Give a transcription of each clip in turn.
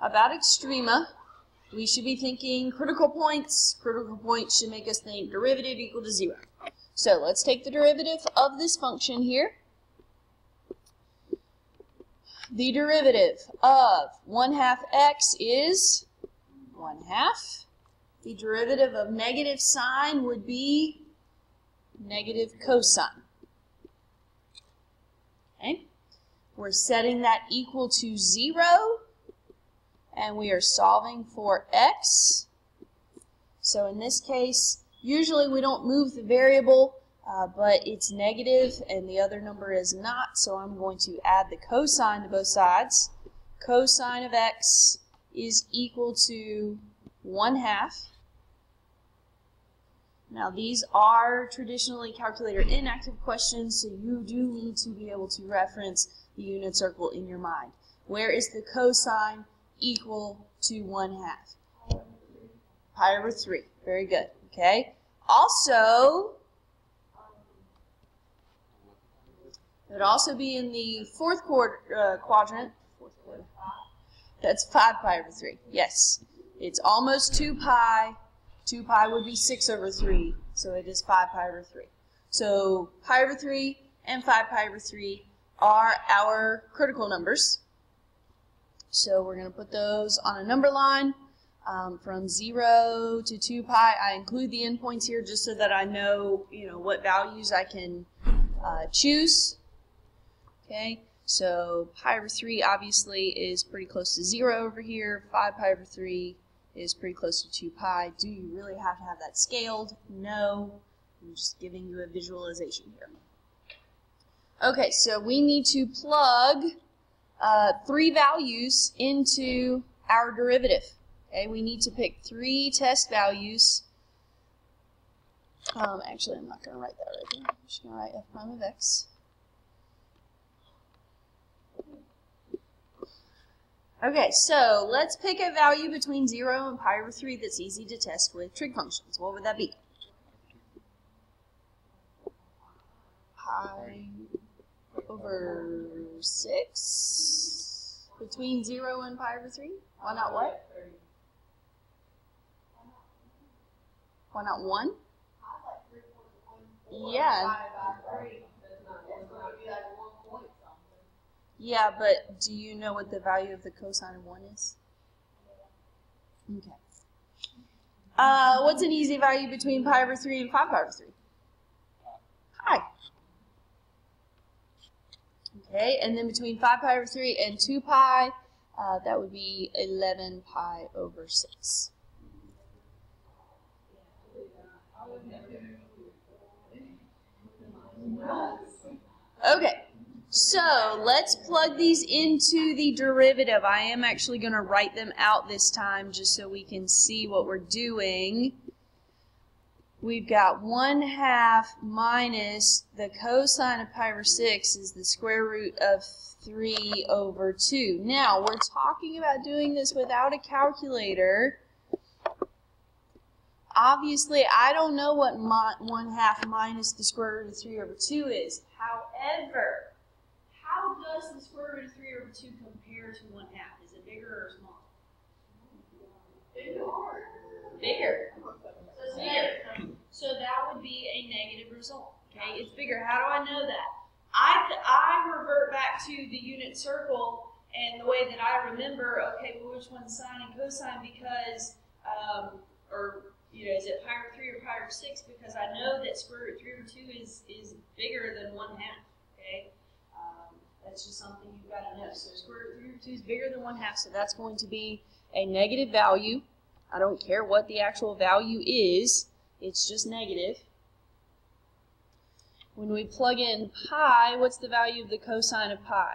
about extrema, we should be thinking critical points. Critical points should make us think derivative equal to zero. So let's take the derivative of this function here. The derivative of 1 half x is 1 half. The derivative of negative sine would be negative cosine. Okay? We're setting that equal to 0, and we are solving for x. So in this case, usually we don't move the variable, uh, but it's negative and the other number is not, so I'm going to add the cosine to both sides. Cosine of x is equal to 1 half. Now these are traditionally calculator inactive questions, so you do need to be able to reference the unit circle in your mind. Where is the cosine equal to 1 half? Pi over 3. Very good. Okay. Also, it would also be in the fourth quarter, uh, quadrant. Fourth quarter. That's 5 pi over 3. Yes. It's almost 2 pi. 2 pi would be 6 over 3, so it is 5 pi over 3. So pi over 3 and 5 pi over 3 are our critical numbers. So we're going to put those on a number line um, from 0 to 2 pi. I include the endpoints here just so that I know, you know, what values I can uh, choose. Okay, so pi over 3 obviously is pretty close to 0 over here. 5 pi over 3 is pretty close to 2 pi. Do you really have to have that scaled? No. I'm just giving you a visualization here. Okay, so we need to plug uh, three values into our derivative. Okay, we need to pick three test values. Um, actually, I'm not going to write that right here. I'm just going to write f prime of x. Okay, so let's pick a value between 0 and pi over 3 that's easy to test with trig functions. What would that be? Pi over 6 between 0 and pi over 3? Why not what? Why not 1? Yeah. Yeah, but do you know what the value of the cosine of 1 is? Okay. Uh, what's an easy value between pi over 3 and 5 pi over 3? Pi. Okay, and then between 5 pi over 3 and 2 pi, uh, that would be 11 pi over 6. Okay, so let's plug these into the derivative. I am actually going to write them out this time just so we can see what we're doing. We've got 1 half minus the cosine of pi over 6 is the square root of 3 over 2. Now, we're talking about doing this without a calculator. Obviously, I don't know what 1 half minus the square root of 3 over 2 is. However, how does the square root of 3 over 2 compare to 1 half? Is it bigger or smaller? Bigger. Bigger. So it's bigger. So that would be a negative result. Okay, it's bigger. How do I know that? I, I revert back to the unit circle and the way that I remember, okay, well, which one's sine and cosine because, um, or, you know, is it pi over 3 or pi over 6? Because I know that square root 3 over 2 is, is bigger than 1 half, okay? Um, that's just something you've got to know. So square root 3 over 2 is bigger than 1 half, so that's going to be a negative value. I don't care what the actual value is, it's just negative. When we plug in pi, what's the value of the cosine of pi?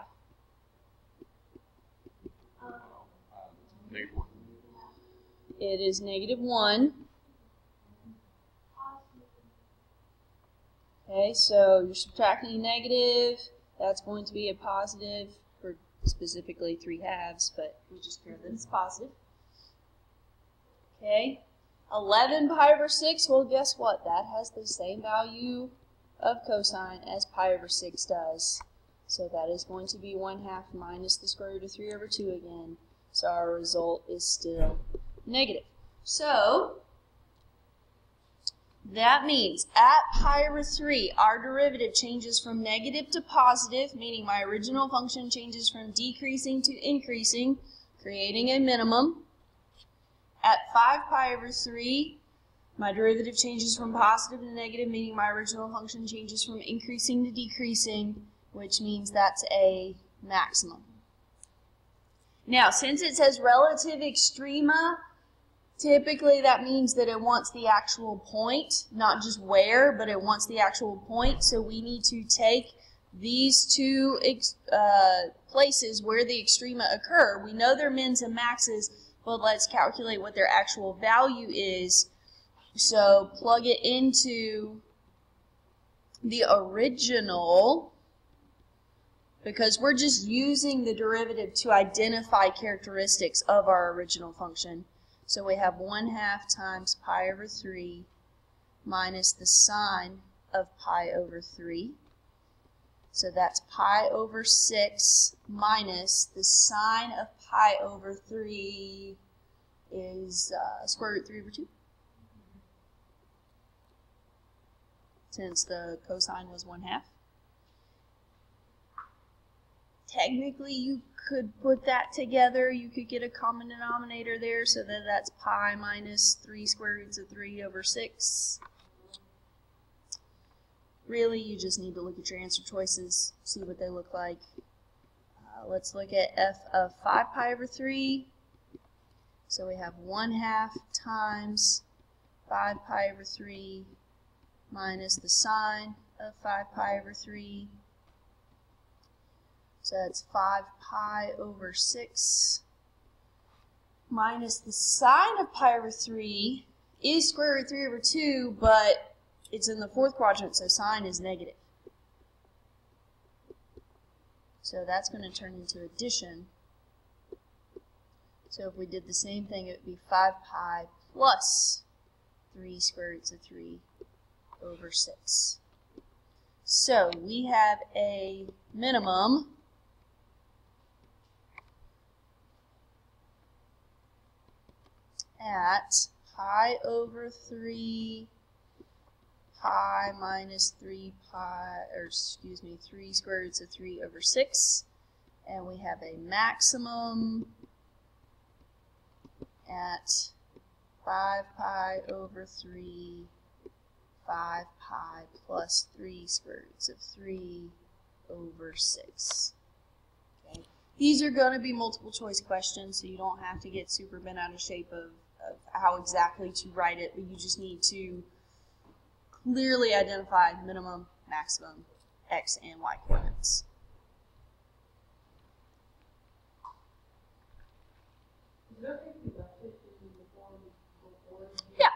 It is negative 1. Okay, so you're subtracting a negative. That's going to be a positive for specifically 3 halves, but we just care that it's positive. Okay, 11 pi over 6, well, guess what? That has the same value of cosine as pi over 6 does. So that is going to be 1 half minus the square root of 3 over 2 again. So our result is still negative. So that means at pi over 3, our derivative changes from negative to positive, meaning my original function changes from decreasing to increasing, creating a minimum. At 5 pi over 3, my derivative changes from positive to negative, meaning my original function changes from increasing to decreasing, which means that's a maximum. Now, since it says relative extrema, typically that means that it wants the actual point, not just where, but it wants the actual point. So we need to take these two uh, places where the extrema occur. We know they're mins and maxes, but let's calculate what their actual value is. So plug it into the original because we're just using the derivative to identify characteristics of our original function. So we have 1 half times pi over 3 minus the sine of pi over 3. So that's pi over 6 minus the sine of pi over 3 is uh, square root 3 over 2. Since the cosine was 1 half technically you could put that together. You could get a common denominator there so that that's pi minus 3 square roots of 3 over 6. Really, you just need to look at your answer choices, see what they look like. Uh, let's look at f of 5 pi over 3. So we have 1 half times 5 pi over 3 minus the sine of 5 pi over 3 so that's 5 pi over 6 minus the sine of pi over 3 is square root 3 over 2, but it's in the fourth quadrant, so sine is negative. So that's going to turn into addition. So if we did the same thing, it would be 5 pi plus 3 square roots of 3 over 6. So we have a minimum at pi over 3 pi minus 3 pi, or excuse me, 3 square roots of 3 over 6. And we have a maximum at 5 pi over 3, 5 pi plus 3 square roots of 3 over 6. Okay. These are going to be multiple choice questions, so you don't have to get super bent out of shape of of how exactly to write it, but you just need to clearly identify minimum, maximum, x and y coordinates. Yeah,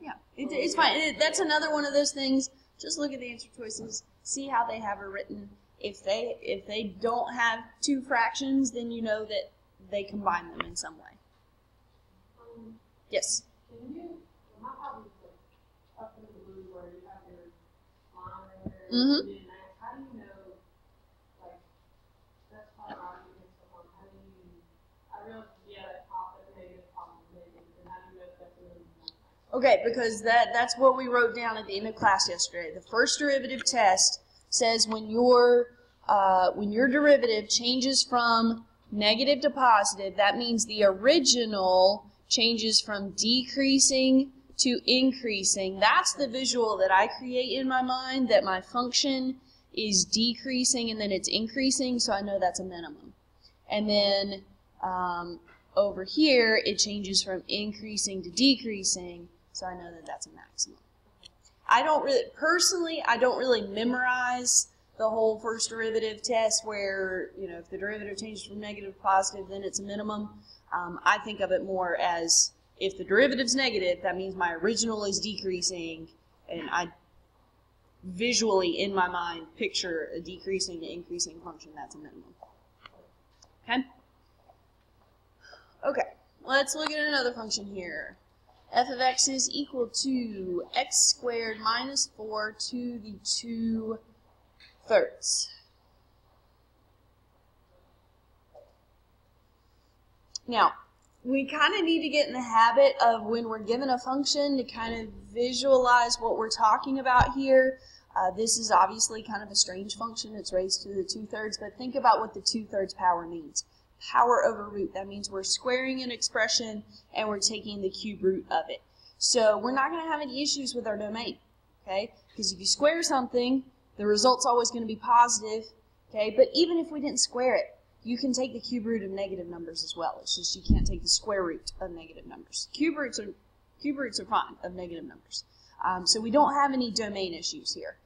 yeah, it, it's fine. It, that's another one of those things. Just look at the answer choices, see how they have it written. If they if they don't have two fractions, then you know that they combine them in some way. Yes. Can you, well, my problem is like up in the blue where you have your line right there, Mhm. and that, how do you know, like, that's part of argument, so on, how do you, I realize, yeah, that top, that negative, top is negative, and how do you know if that's really one? Okay, because that that's what we wrote down at the end of class yesterday. The first derivative test says when your uh, when your derivative changes from negative to positive, that means the original changes from decreasing to increasing. That's the visual that I create in my mind, that my function is decreasing and then it's increasing, so I know that's a minimum. And then um, over here, it changes from increasing to decreasing, so I know that that's a maximum. I don't really, personally, I don't really memorize the whole first derivative test where, you know, if the derivative changes from negative to positive, then it's a minimum. Um, I think of it more as if the derivative's negative, that means my original is decreasing, and I visually in my mind picture a decreasing to increasing function. That's a minimum. Okay. Okay. Let's look at another function here. F of x is equal to x squared minus 4 to the 2 thirds. Now, we kind of need to get in the habit of when we're given a function to kind of visualize what we're talking about here. Uh, this is obviously kind of a strange function. It's raised to the two-thirds, but think about what the two-thirds power means. Power over root. That means we're squaring an expression and we're taking the cube root of it. So we're not going to have any issues with our domain, okay? Because if you square something, the result's always going to be positive, okay? But even if we didn't square it, you can take the cube root of negative numbers as well. It's just you can't take the square root of negative numbers. Cube roots are cube roots are fine of negative numbers. Um, so we don't have any domain issues here.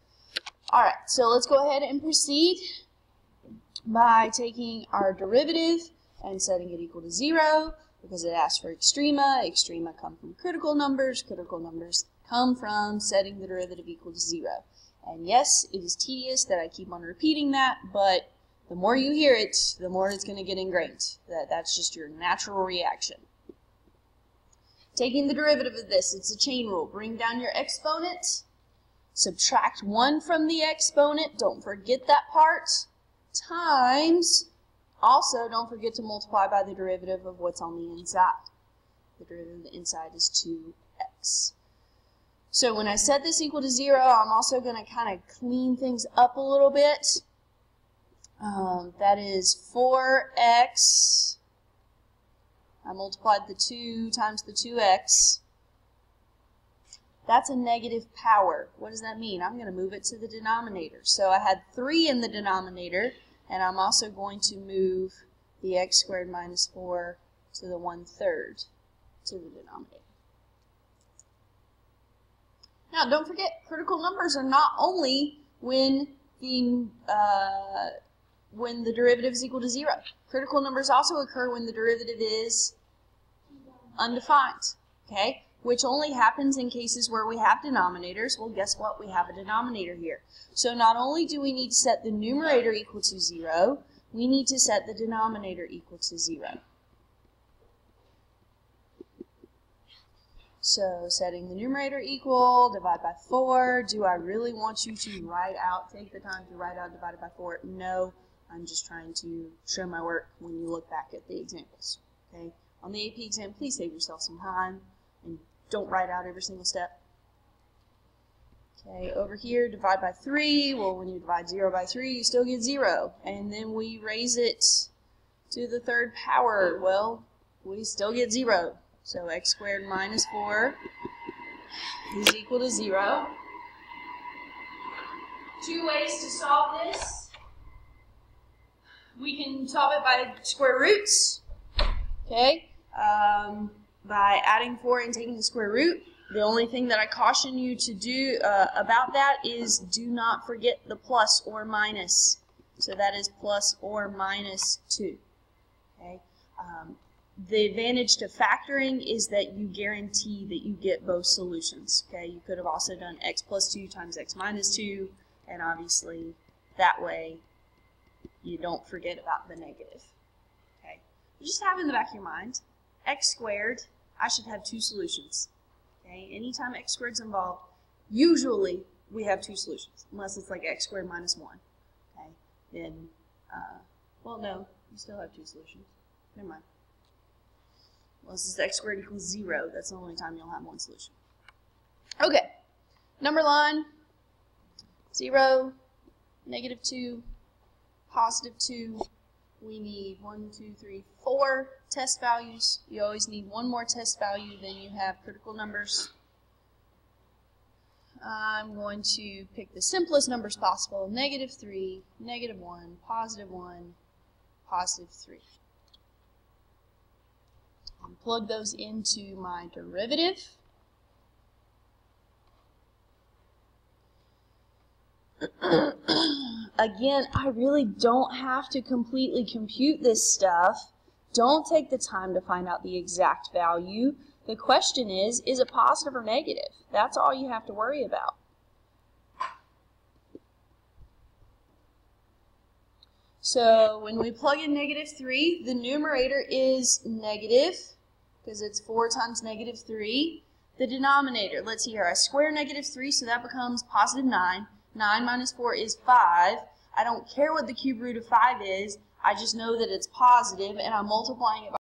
All right, so let's go ahead and proceed by taking our derivative and setting it equal to zero because it asks for extrema. Extrema come from critical numbers. Critical numbers come from setting the derivative equal to zero. And yes, it is tedious that I keep on repeating that, but the more you hear it, the more it's going to get ingrained. That, that's just your natural reaction. Taking the derivative of this, it's a chain rule. Bring down your exponent, subtract 1 from the exponent, don't forget that part, times, also don't forget to multiply by the derivative of what's on the inside. The derivative of the inside is 2x. So when I set this equal to 0, I'm also going to kind of clean things up a little bit. Um, that is 4x. I multiplied the 2 times the 2x. That's a negative power. What does that mean? I'm going to move it to the denominator. So I had 3 in the denominator, and I'm also going to move the x squared minus 4 to the 1 third to the denominator. Now, don't forget, critical numbers are not only when the uh, when the derivative is equal to 0. Critical numbers also occur when the derivative is undefined. Okay? Which only happens in cases where we have denominators. Well, guess what? We have a denominator here. So not only do we need to set the numerator equal to 0, we need to set the denominator equal to 0. So setting the numerator equal, divide by 4. Do I really want you to write out, take the time to write out divided by 4? No, I'm just trying to show my work when you look back at the examples. Okay. On the AP exam, please save yourself some time and don't write out every single step. Okay, over here, divide by 3. Well, when you divide 0 by 3, you still get 0. And then we raise it to the third power. Well, we still get 0. So x squared minus 4 is equal to 0. Two ways to solve this. We can solve it by square roots. Okay. Um, by adding 4 and taking the square root. The only thing that I caution you to do uh, about that is do not forget the plus or minus. So that is plus or minus 2. Okay. Um, the advantage to factoring is that you guarantee that you get both solutions. Okay, you could have also done x plus 2 times x minus 2, and obviously that way you don't forget about the negative. Okay, just have in the back of your mind x squared, I should have two solutions. Okay, anytime x squared is involved, usually we have two solutions, unless it's like x squared minus 1. Okay, then, uh, well, no, you still have two solutions. Never mind. Unless it's x squared equals 0, that's the only time you'll have one solution. Okay, number line, 0, negative 2, positive 2, we need one, two, three, four test values. You always need one more test value than you have critical numbers. I'm going to pick the simplest numbers possible, negative 3, negative 1, positive 1, positive 3. And plug those into my derivative. Again, I really don't have to completely compute this stuff. Don't take the time to find out the exact value. The question is, is it positive or negative? That's all you have to worry about. So when we plug in negative 3, the numerator is negative, because it's 4 times negative 3. The denominator, let's see here, I square negative 3, so that becomes positive 9. 9 minus 4 is 5. I don't care what the cube root of 5 is. I just know that it's positive, and I'm multiplying it by